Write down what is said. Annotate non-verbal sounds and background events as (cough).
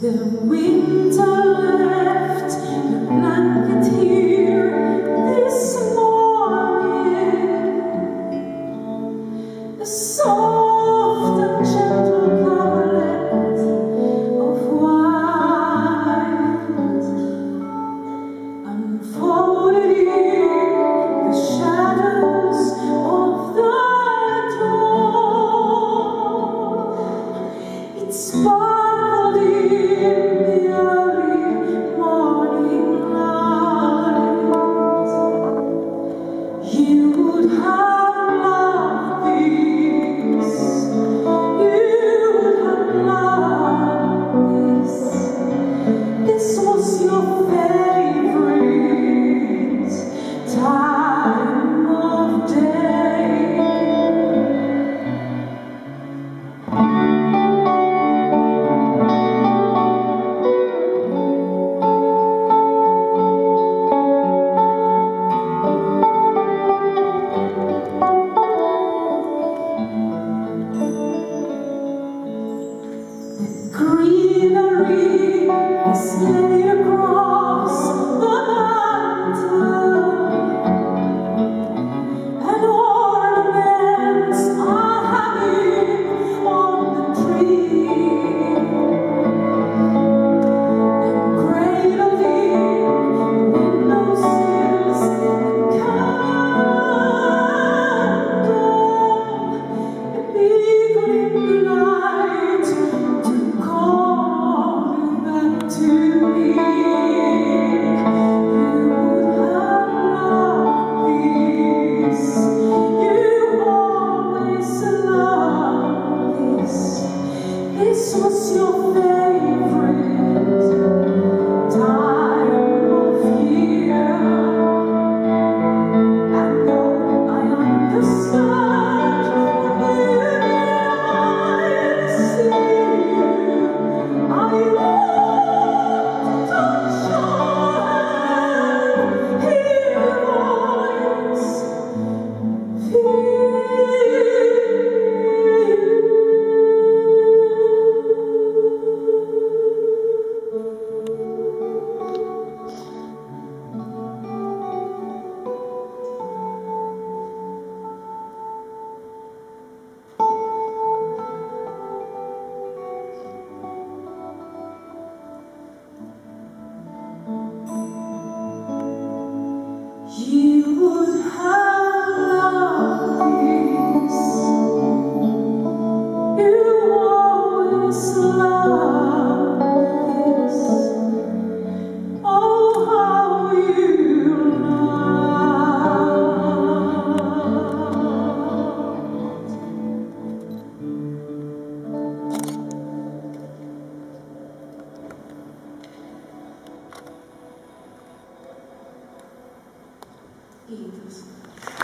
The winter would hide. You. (laughs) 可以住